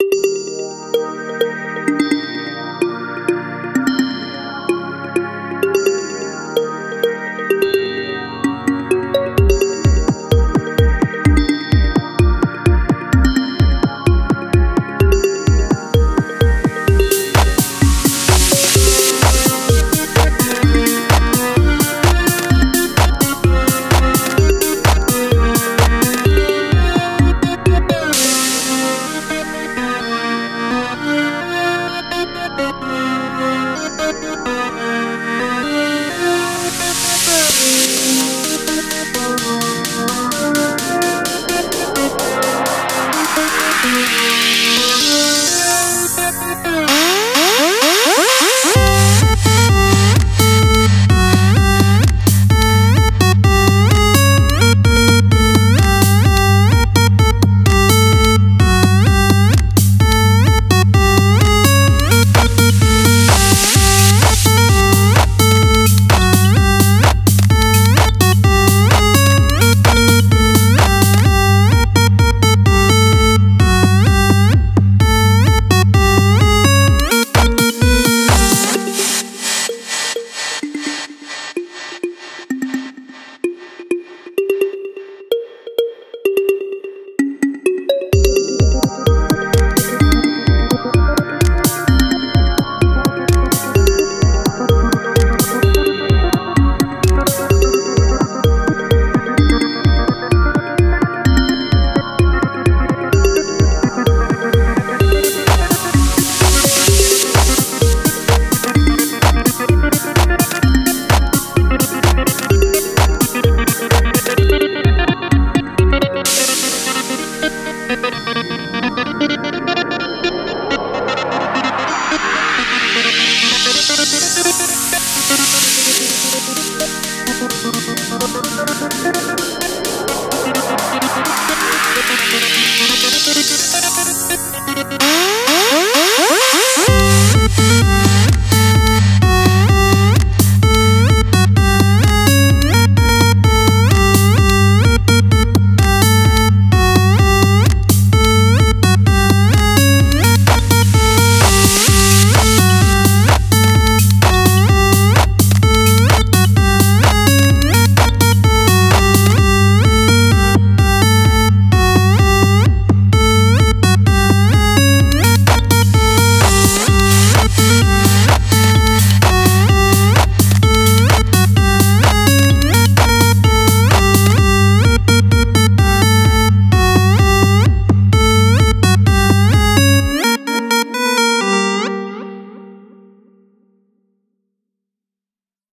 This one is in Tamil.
you